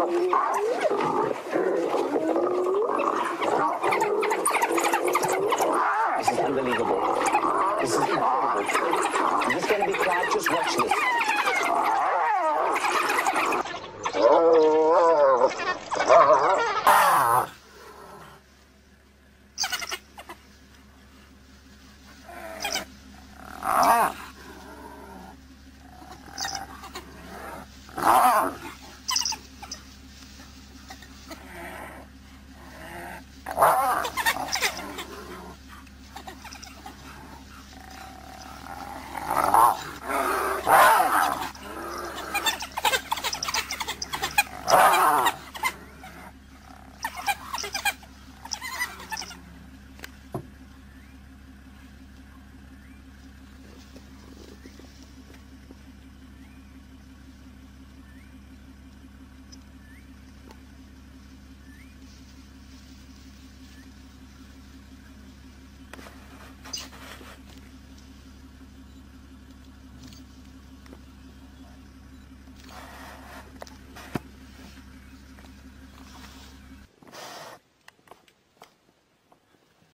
This is unbelievable. This is incredible. Is this going to be quiet? Just watch